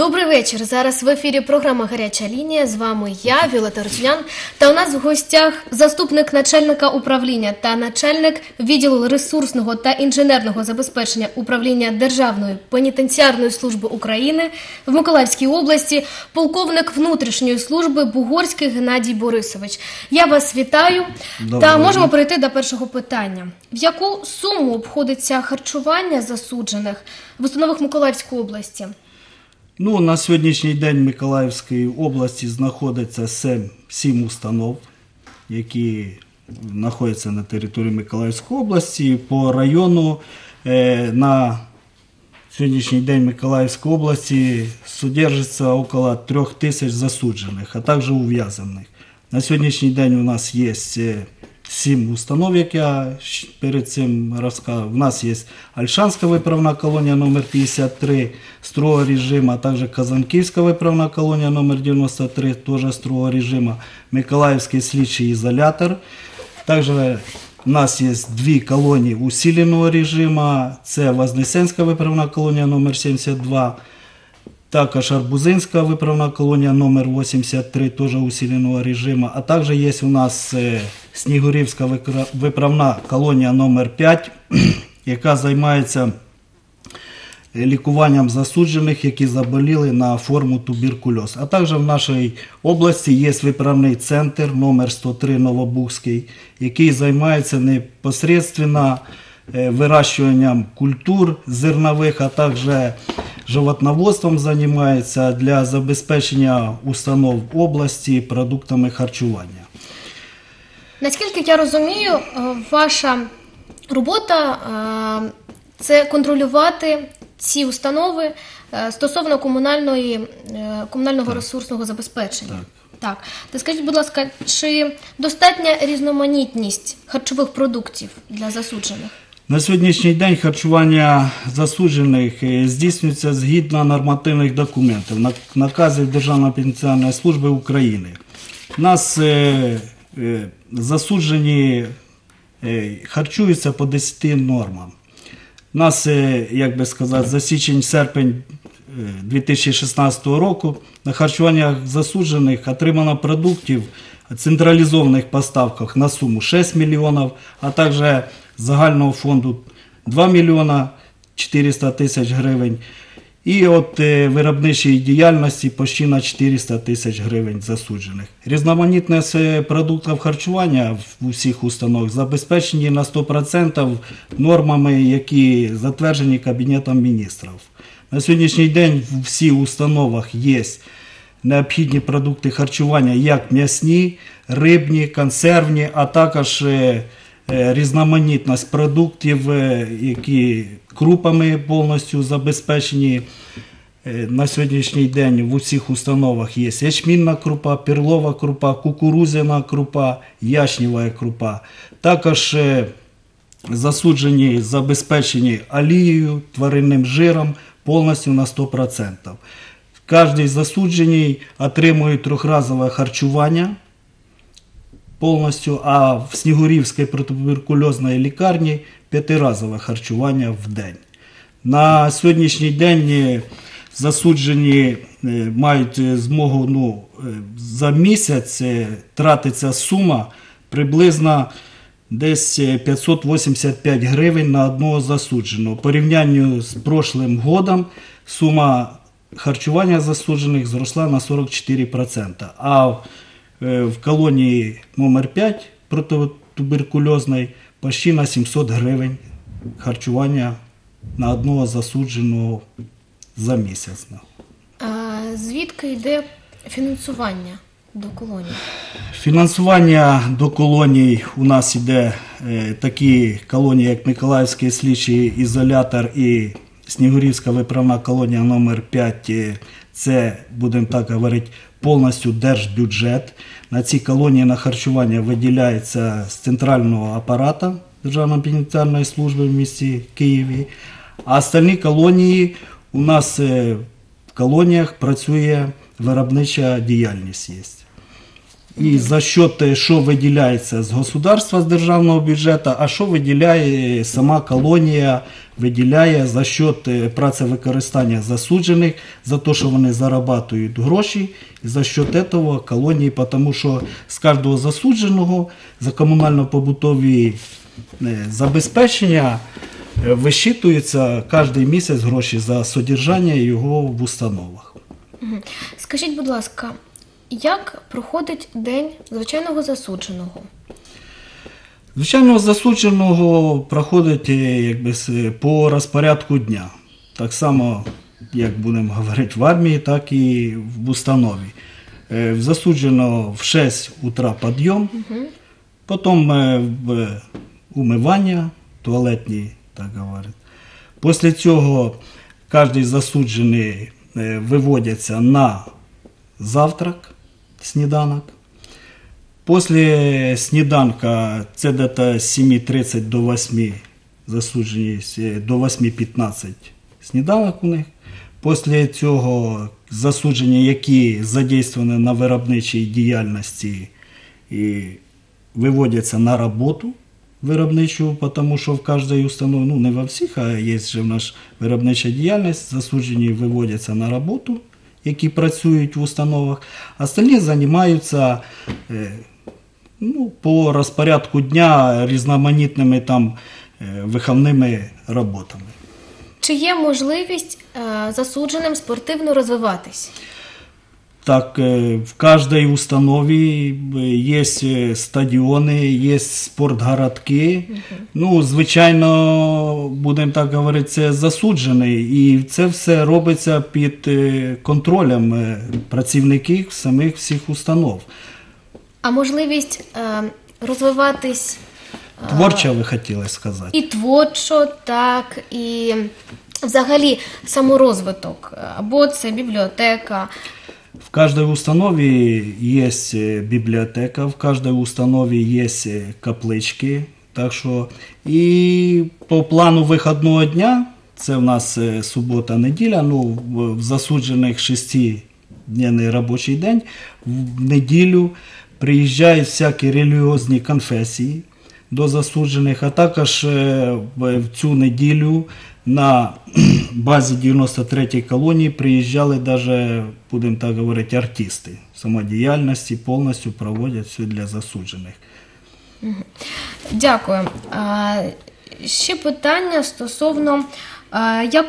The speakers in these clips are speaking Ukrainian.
Добрий вечір. Зараз в ефірі програма Гаряча лінія. З вами я, Віолета Рутюнян. Та у нас в гостях заступник начальника управління та начальник відділу ресурсного та інженерного забезпечення управління Державної пенітенціарної служби України в Миколаївській області, полковник внутрішньої служби Бугорський Геннадій Борисович. Я вас вітаю Доброго та дня. можемо перейти до першого питання. В яку суму обходиться харчування засуджених в установах Миколаївської області? Ну, на сьогоднішній день в Миколаївській області знаходиться сем- сім установ, які знаходяться на території Миколаївської області. По району е, на сьогоднішній день в Миколаївській області содержиться около трьох тисяч засуджених, а також ув'язаних. На сьогоднішній день у нас є сім установ, як я перед цим розказав. У нас є Альшанська виправна колонія номер 53 строгого режиму, а також Казанківська виправна колонія номер 93 теж строгого режиму, Миколаївський слідчий ізолятор. Також у нас є дві колонії усиленого режиму. Це Вознесенська виправна колонія номер 72 також Арбузинська виправна колонія номер 83 теж усиленого режиму. А також є у нас е, Снігурівська виправна колонія номер 5 яка займається е, лікуванням засуджених, які заболіли на форму туберкульоз. А також в нашій області є виправний центр номер 103 Новобухський, який займається непосредственно е, вирощуванням культур зернових, а також животноводством займається для забезпечення установ області продуктами харчування. Наскільки я розумію, е, ваша робота е, це контролювати ці установи е, стосовно комунальної, комунального ресурсного забезпечення. Так. Так. Та скажіть, будь ласка, чи достатня різноманітність харчових продуктів для засуджених? На сьогоднішній день харчування засуджених е, здійснюється згідно нормативних документів, наказів Державної пенітенціарної служби України. У нас е, е, засуджені харчуються по 10 нормам. У нас, як би сказати, за січень-серпень е, 2016 року на харчуваннях засуджених отримано продуктів централізованих поставках на суму 6 мільйонів, а також загального фонду 2 мільйона 400 тисяч гривень. І от е, виробничої діяльності почти на 400 тисяч гривень засуджених. Різноманітність е, продуктів харчування в усіх установах забезпечені на 100% нормами, які затверджені Кабінетом міністрів. На сьогоднішній день в всіх установах є необхідні продукти харчування, як м'ясні, рибні, консервні, а також е, різноманітність продуктів, е, які крупами повністю забезпечені. Е, На сьогоднішній день в усіх установах є ячмінна крупа, перлова крупа, кукурузяна крупа, ячнєва крупа. Також е, засуджені, забезпечені олією, тваринним жиром повністю на 100%. Кожний засуджений отримує трьохразове харчування повністю, а в Снігурівській протитуберкульозній лікарні п'ятиразове харчування в день. На сьогоднішній день е, засуджені е, мають е, змогу ну, за місяць тратиться сума приблизно десь е, 585 гривень на одного засудженого. В порівнянні з прошлим годом сума харчування засуджених зросла на 44%. А в, е, колонії номер 5 протитуберкульозної почти на 700 гривень харчування на одного засудженого за місяць. А звідки йде фінансування до колонії? Фінансування до колоній у нас іде е, такі колонії, як Миколаївський слідчий ізолятор і Снігурівська виправна колонія номер 5 Е, Це, будемо так говорити, повністю держбюджет. На ці колонії на харчування виділяється з центрального апарата Державної пенітенціарної служби в місті Києві. А остальні колонії у нас е, в колоніях працює виробнича діяльність. Є. І за счет, е, що виділяється з государства, з державного бюджету, а що виділяє сама колонія, виділяє за счет працевикористання засуджених, за те, що вони зарабатують гроші, і за счет цього колонії, тому що з кожного засудженого за комунально-побутові е, забезпечення е, висчитується кожен місяць гроші за содержання його в установах. Скажіть, будь ласка, як проходить день звичайного засудженого? Звичайно, засудженого проходить якби, по розпорядку дня. Так само, як будемо говорити, в армії, так і в установі. Е, В 6 утра підйом, потім е, умивання, туалетні, так говорять. Після цього кожен засуджений е, виводиться на завтрак, сніданок. Після сніданка це десь з 7.30 до 8 засуджені, с- до 8.15 сніданок у них. Після цього засуджені, які задействовані на виробничій діяльності, і виводяться на роботу виробничу, тому що в кожній установі, ну не во всіх, а є же в нас виробнича діяльність, засуджені виводяться на роботу, які працюють в установах, остальні займаються е, ну, по розпорядку дня різноманітними там е, виховними роботами. Чи є можливість е, засудженим спортивно розвиватись? Так, е, в кожній установі є стадіони, є спортгородки. Ну, звичайно, будемо так говорити, це засуджений. І це все робиться під контролем працівників самих всіх установ. А можливість е, розвиватись Творча, ви хотіли сказати. і творчо, так, і взагалі саморозвиток. Або це бібліотека. В каждой установе есть э, библиотека, в каждой установе есть э, каплички. Так що і по плану вихідного дня, це в нас е, субота-неділя, ну в в засуджених шестидневний робочий день, в неділю приїжджають всякі релігіозні конфесії до засуджених, а також е, в цю неділю на базі 93-ї колонії приїжджали даже, будемо так говорити, артисти самодіяльності, повністю проводять все для засуджених. Дякую. Ще питання стосовно як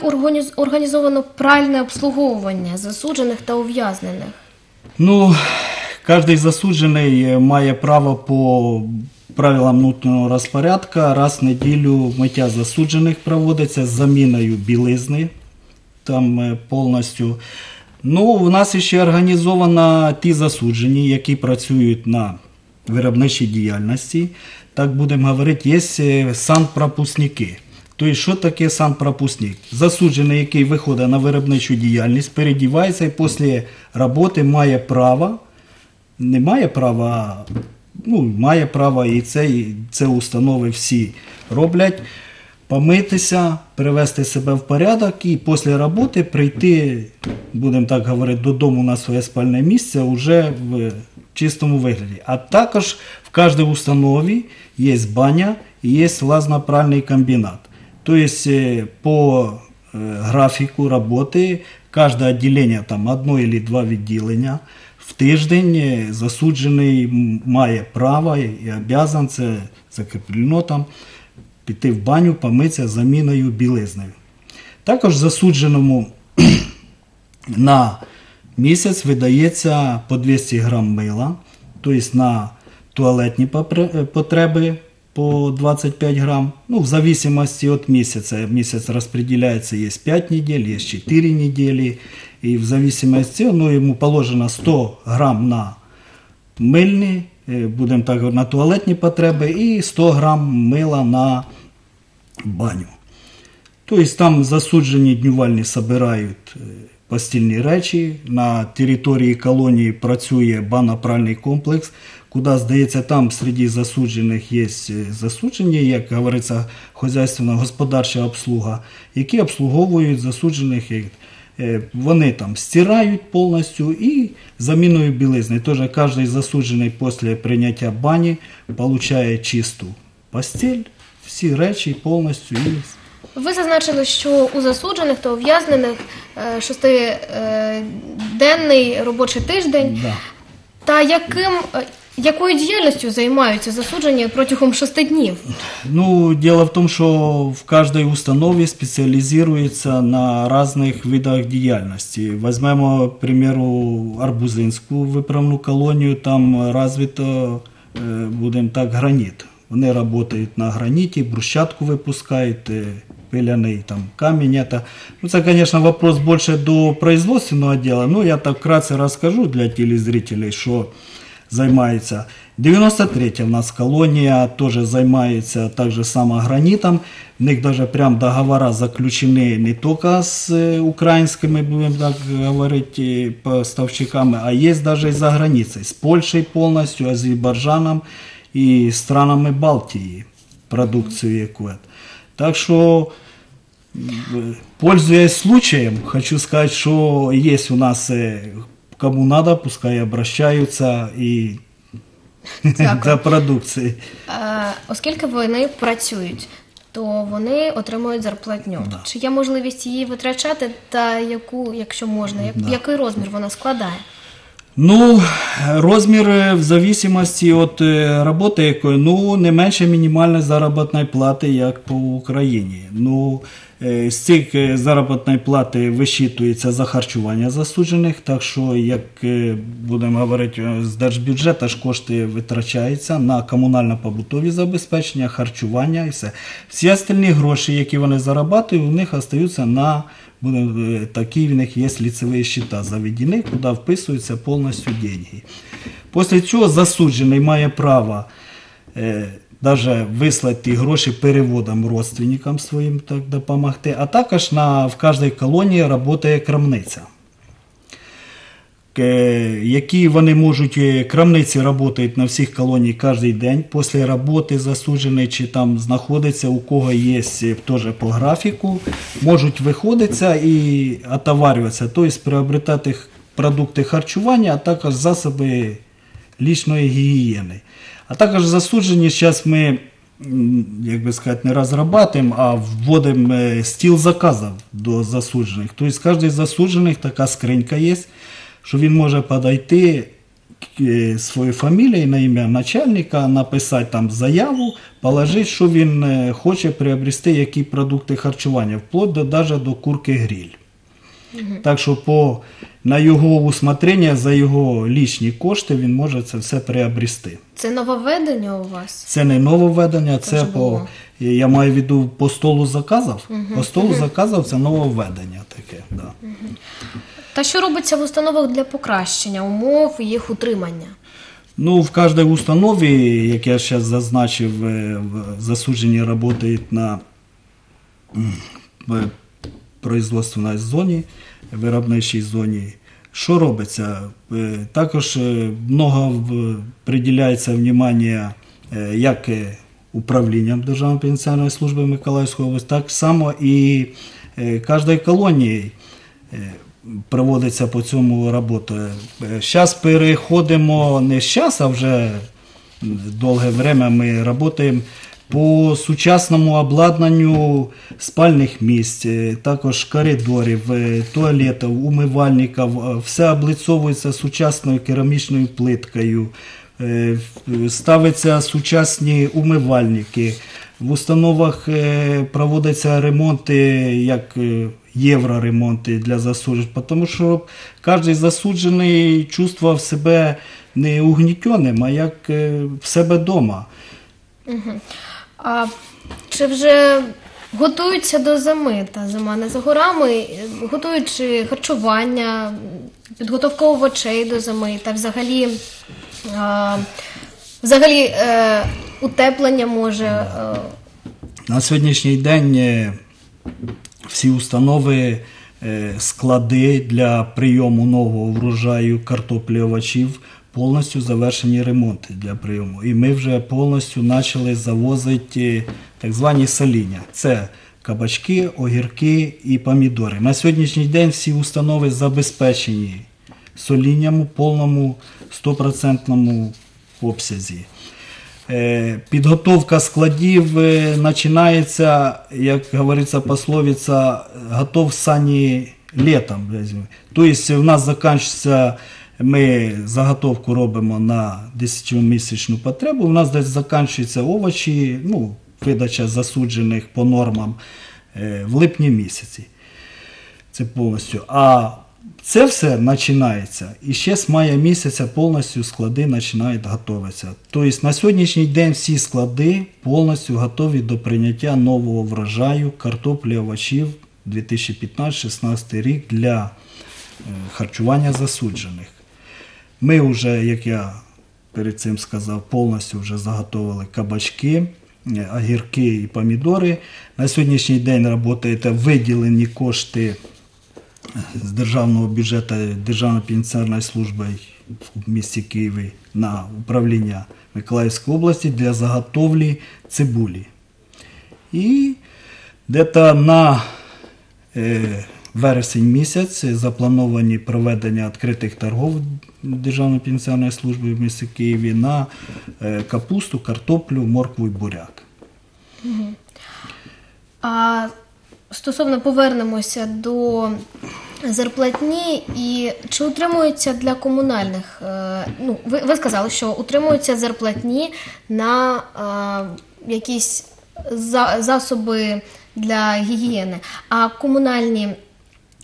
організовано пральне обслуговування засуджених та ув'язнених. Ну, кожен засуджений е, має право по правилам внутрішнього розпорядку раз в неділю миття засуджених проводиться з заміною білизни. Там е, повністю. Ну, у нас ще організовано ті засуджені, які працюють на виробничій діяльності. Так будемо говорити, є е, санпропускники. Тобто, що таке санпропускник? Засуджений, який виходить на виробничу діяльність, передівається і після роботи має право, не має права, ну, має право, і це, і це установи всі роблять, помитися, привести себе в порядок і після роботи прийти, будемо так говорити, додому на своє спальне місце вже в чистому вигляді. А також в кожній установі є баня і є лазно-пральний комбінат. Тобто по е, графіку роботи кожне відділення, там одно або два відділення, в тиждень е, засуджений має право і обязан це закріплено там піти в баню, помитися заміною білизнею. Також засудженому на місяць видається по 200 грам мила, тобто на туалетні потреби по 25 грам. Ну, в зависимости от місяця. Місяць розподіляється, є 5 неділь, є 4 неділі. І в зависимости, ну, йому положено 100 грам на мильні, е, будемо так говорити, на туалетні потреби і 100 грам мила на баню. Тобто там засуджені днювальні збирають е, постільні речі. На території колонії працює банно-пральний комплекс, куди, здається, там серед засуджених є е, засуджені, як говориться, хозяйственно господарча обслуга, які обслуговують засуджених. Е, Вони там стирають повністю і заміною білизни. Теж кожен засуджений після прийняття бані отримує чисту постіль, всі речі повністю. І Ви зазначили, що у засуджених та ув'язнених е, шестиденний робочий тиждень. да. Та яким, якою діяльністю займаються засуджені протягом шести днів? Ну, дело в том, что в каждой установе специализируется на разных видах деятельности. Возьмем, к примеру, Арбузинскую виправну колонію, там развито, е, будем так, граніт. Вони працюють на граніті, брусчатку випускають, е, пиляний там камінь. Это, ну, це, конечно, вопрос больше до производственного дела, но я так вкратце расскажу для телезрителей, що займається. 93 в нас колонія теж займається так же само гранітом. В них даже прям договора заключені не тільки з е, українськими, будемо так говорити, поставщиками, а є навіть за границей. З Польщею повністю, Азербайджаном і странами Балтії продукцію яку. Так що Э, Пользуясь случаем, хочу сказать, что есть у нас э, кому надо, пускай обращаются и Дякую. за продукцией. Е, Оскільки вони працюють, то вони отримують зарплатню. Да. Чи є можливість її витрачати, та яку, якщо можна, як, який розмір вона складає? Ну, розмір е, в зависимості від е, роботи якої, ну, не менше мінімальної заробітної плати, як по Україні. Ну, е, з цих заробітної плати висчитується за харчування засуджених, так що, як будемо говорити, з держбюджету ж кошти витрачаються на комунально-побутові забезпечення, харчування і все. Всі остальні гроші, які вони зарабатують, у них остаються на такие у них есть лицевые счета заведені, куди вписуються повністю деньги. Після цього засуджений має право е, даже вислати гроші переводом родственникам своїм так допомогти, а також на, в кожній колонії працює крамниця. Е, які вони можуть, е, крамниці працюють на всіх колоній кожен день після роботи засуджений, чи там знаходиться, у кого є е, теж по графіку, можуть виходитися і отоварюватися, тобто приобретати продукти харчування, а також засоби лічної гігієни. А також засуджені, зараз ми, як би сказати, не розрабатуємо, а вводимо стіл заказів до засуджених. Тобто кожен засуджених така скринька є, що він може подойти е, свою фамілію на ім'я начальника, написати там заяву, положити, що він е, хоче приобрести, які продукти харчування, вплоть до даже до курки гриль. Так що по, на його усмотрення, за його лічні кошти він може це все приобрести. Це нововведення у вас? Це не нововведення, це вже по, я маю в виду по столу заказів. По столу заказів це нововведення таке. Да. Та що робиться в установах для покращення умов і їх утримання? Ну, в кожній установі, як я зараз зазначив, е, засуджені працюють на производственній зоні, виробничій зоні. Що робиться? Е, Також е, много приділяється внимання як управлінням Державної пенітенціарної служби Миколаївської області, так само і кожної колонії проводиться по цьому робота. Зараз переходимо не зараз, а вже довге время ми працюємо по сучасному обладнанню спальних місць, також коридорів, е, туалетів, умивальників. Е, Все облицовується сучасною керамічною плиткою. Е, Ставляться сучасні умивальники. В установах проводяться ремонти, як євроремонти для засуджених, тому що кожен засуджений чувствував себе не угнітеним, а як е, в себе вдома. А чи вже готуються до зими? Та зима не за горами, е, готуючи харчування, підготовка овочей до зими та взагалі, а, взагалі е, утеплення може. Е, На сьогоднішній день е, всі установи, е, склади для прийому нового врожаю картоплі овочів повністю завершені ремонти для прийому. І ми вже повністю почали завозити е, так звані соління. Це кабачки, огірки і помідори. На сьогоднішній день всі установи забезпечені солінням у повному 100% обсязі. Е, Підготовка складів е, починається, як говориться пословиця, готов сані літом. Тобто в нас закінчується, ми заготовку робимо на 10-місячну потребу, у нас десь закінчуються овочі, ну, видача засуджених по нормам е, в липні місяці. Це повністю. А це все починається і ще з мая місяця повністю склади починають готуватися. Тобто на сьогоднішній день всі склади повністю готові до прийняття нового врожаю картоплі овочів 2015-16 рік для е, харчування засуджених. Ми вже, як я перед цим сказав, повністю вже заготовили кабачки, е, огірки і помідори. На сьогоднішній день працюєте виділені кошти з державного бюджету Державної пенітенціарної служби в місті Києві на управління Миколаївської області для заготовлі цибулі. І десь на е, вересень місяць заплановані проведення відкритих торгов Державної пенітенціарної служби в місті Києві на е, капусту, картоплю, моркву і буряк. А стосовно повернемося до зарплатні і чи утримуються для комунальних? е, Ну, ви, ви сказали, що утримуються зарплатні на е, якісь за, засоби для гігієни, а комунальні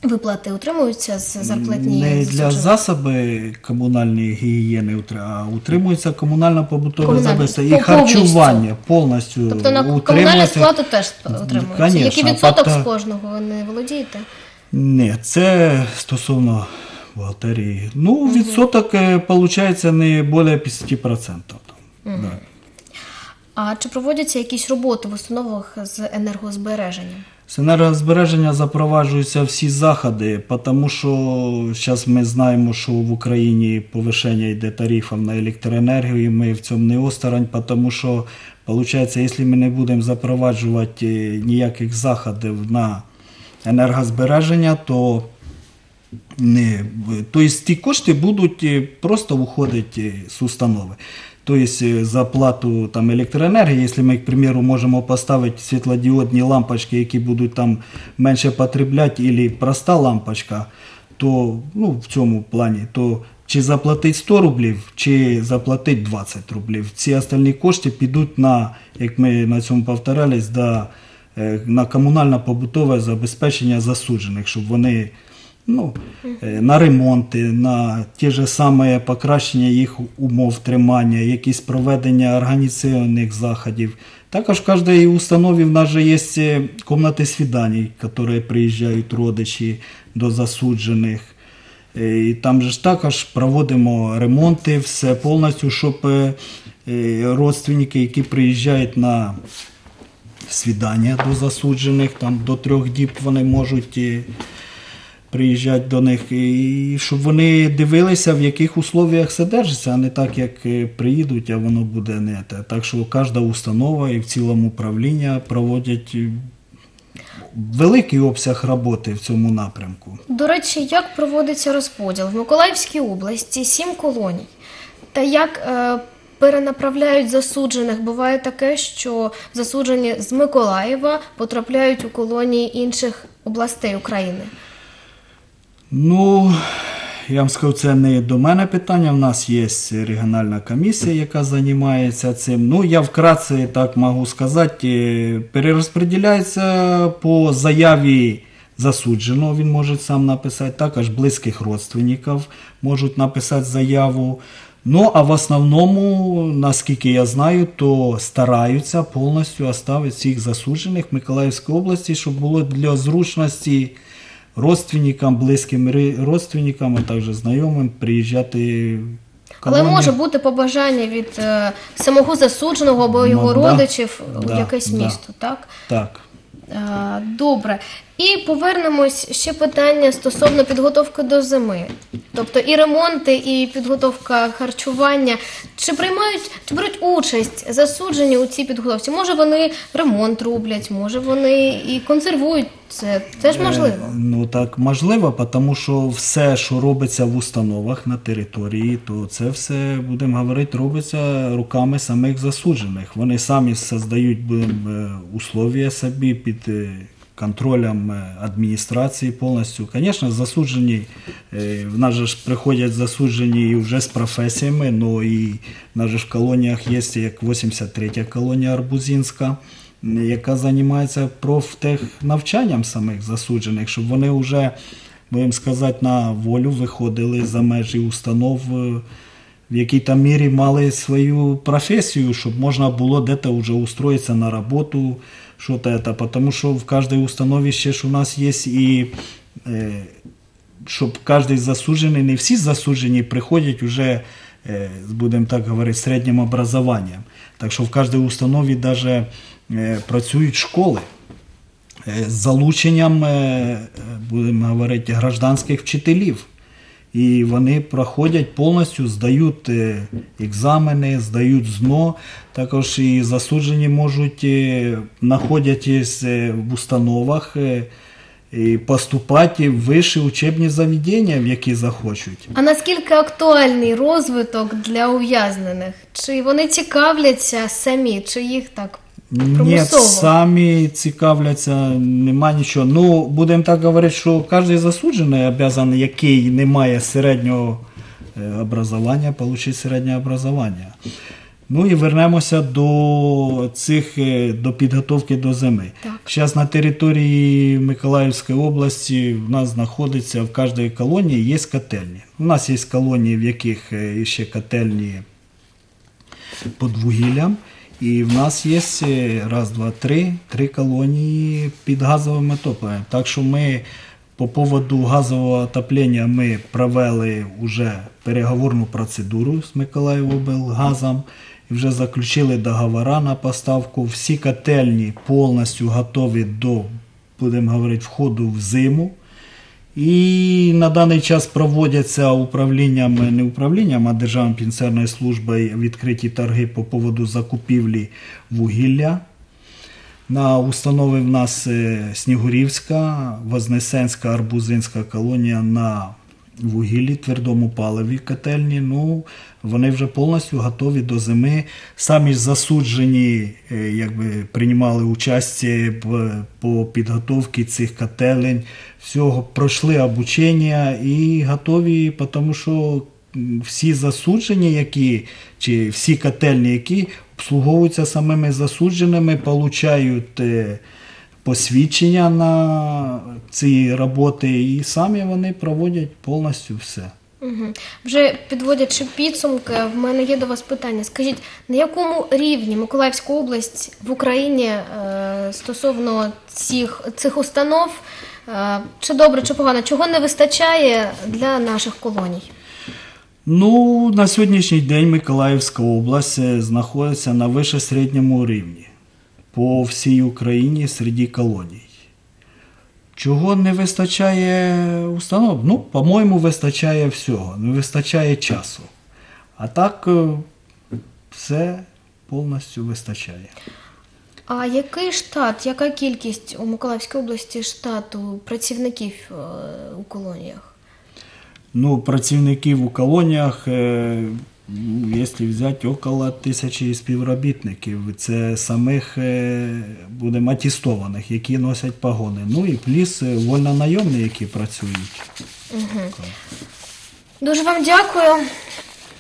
виплати утримуються з зарплатні? Не для засоби комунальної гігієни, а утримується комунально-побутове Комунальне. забезпечення і повністю. харчування повністю. Тобто на комунальну утримується. сплату теж утримуються. Конечно, Який відсоток пата- з кожного ви не володієте? Ні, це стосовно бухгалтерії. Ну, відсоток виходить не більше 50%. Там. Да. А чи проводяться якісь роботи в установах з енергозбереження? З енергозбереження запроваджуються всі заходи, тому що зараз ми знаємо, що в Україні повишення йде тарифів на електроенергію, і ми в цьому не осторонь, тому що, виходить, якщо ми не будемо запроваджувати е, ніяких заходів на енергозбереження, то не, тобто ті кошти будуть е, просто виходити з установи. Тобто е, за плату там, електроенергії, якщо ми, к примеру, можемо поставити світлодіодні лампочки, які будуть там менше потребляти, або проста лампочка, то ну, в цьому плані, то чи заплатить 100 рублів, чи заплатить 20 рублів. Ці остальні кошти підуть на, як ми на цьому повторялись, е, на комунально-побутове забезпечення засуджених, щоб вони ну, е, на ремонти, на ті ж саме покращення їх умов тримання, якісь проведення організаційних заходів. Також в кожній установі в нас же є е, кімнати свідань, які приїжджають родичі до засуджених. Е, І там же також проводимо ремонти, все повністю, щоб родственники, які приїжджають на свідання до засуджених, там до трьох діб вони можуть приїжджати до них, і щоб вони дивилися, в яких условіях содержиться, а не так, як е, приїдуть, а воно буде не те. Так що кожна установа і в цілому управління проводять е, великий обсяг роботи в цьому напрямку. До речі, як проводиться розподіл? В Миколаївській області сім колоній. Та як е, перенаправляють засуджених? Буває таке, що засуджені з Миколаєва потрапляють у колонії інших областей України. Ну, я вам скажу, це не до мене питання. У нас є регіональна комісія, яка займається цим. Ну, я вкратце так можу сказати, перерозподіляється по заяві засудженого, він може сам написати, також близьких родственників можуть написати заяву. Ну, а в основному, наскільки я знаю, то стараються повністю оставити всіх засуджених в Миколаївській області, щоб було для зручності родственникам, близьким родственникам, а також знайомим приїжджати Але може бути побажання від е, самого засудженого або Ну, його да. родичів у якесь да. місто, так? Так. Е, Добре. І повернемось ще питання стосовно підготовки до зими. Тобто і ремонти, і підготовка харчування. Чи приймають, чи беруть участь засуджені у цій підготовці? Може вони ремонт роблять, може вони і консервують це. Це ж можливо. Е, Ну так можливо, тому що все, що робиться в установах на території, то це все, будемо говорити, робиться руками самих засуджених. Вони самі создають будемо, е, условия собі під е, контролем е, адміністрації повністю. Звісно, засуджені, е, в нас же приходять засуджені і вже з професіями, ну і в нас же в колоніях є як 83-я колонія Арбузінська яка займається профтехнавчанням самих засуджених, щоб вони вже, будемо сказати, на волю виходили за межі установ, е, в якій там мірі мали свою професію, щоб можна було десь вже устроїтися на роботу, що то это, тому що в кожній установі ще у нас є і е, щоб кожен засуджений, не всі засуджені приходять уже, е, будемо так говорити, середнім образованням. Так що в кожній установі даже е, працюють школи з залученням, е, е, будемо говорити, гражданських вчителів. І вони проходять повністю, здають е, екзамени, здають ЗНО. Також і засуджені можуть е, е, в установах і поступати в вищі учебні заведення, в які захочуть. А наскільки актуальний розвиток для ув'язнених? Чи вони цікавляться самі, чи їх так Ні, самі цікавляться, нема нічого. Ну, будемо так говорити, що кожен засуджений обязаний, який не має середнього е, образування, отримати середнє образування. Ну і вернемося до цих е, до підготовки до зими. Так. Зараз на території Миколаївської області в нас знаходиться в кожній колонії є котельні. У нас є колонії, в яких е, ще котельні під вугіллям. І в нас є е, раз, два, три, три колонії під газовим отопленням. Так що ми по поводу газового отоплення ми провели вже переговорну процедуру з Миколаївоблгазом і вже заключили договори на поставку. Всі котельні повністю готові до, будемо говорити, входу в зиму. І на даний час проводяться управліннями, не управлінням, а Державною пенсіонною службою відкриті торги по поводу закупівлі вугілля. На установи в нас е, Снігурівська, Вознесенська, Арбузинська колонія на вугіллі, твердому паливі котельні. Ну, вони вже повністю готові до зими. Самі засуджені е, якби, приймали участь по підготовці цих котелень. Всього пройшли обучення і готові, тому що всі засуджені, які, чи всі котельні, які обслуговуються самими засудженими, получають е, посвідчення на ці роботи, і самі вони проводять повністю все. Угу. Вже підводячи підсумки, в мене є до вас питання. Скажіть, на якому рівні Миколаївська область в Україні е, стосовно цих, цих установ, е, чи добре, чи погано, чого не вистачає для наших колоній? Ну, на сьогоднішній день Миколаївська область е, знаходиться на вище середньому рівні по всій Україні серед колоній. Чого не вистачає установ? Ну, по-моєму, вистачає всього, не вистачає часу. А так е, все повністю вистачає. А який штат, яка кількість у Миколаївській області штату працівників е, у колоніях? Ну, працівників у колоніях, е, якщо взяти, около тисячі співробітників. Це самих е, будемо атестованих, які носять погони. Ну і плюс е, вольнонайомні, які працюють. Дуже вам дякую.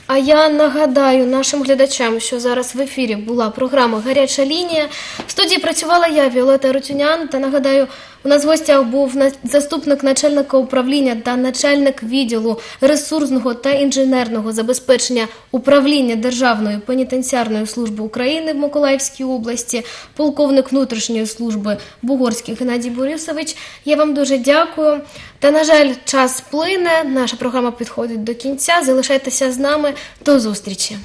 А я нагадаю нашим глядачам, що зараз в ефірі була програма Гаряча лінія. В студії працювала я, Віолета Рутюнян. Та нагадаю, у нас в гостях був заступник начальника управління та начальник відділу ресурсного та інженерного забезпечення управління Державної пенітенціарної служби України в Миколаївській області, полковник внутрішньої служби Бугорський Геннадій Борисович. Я вам дуже дякую. Та, на жаль, час плине. Наша програма підходить до кінця. Залишайтеся з нами. До зустрічі.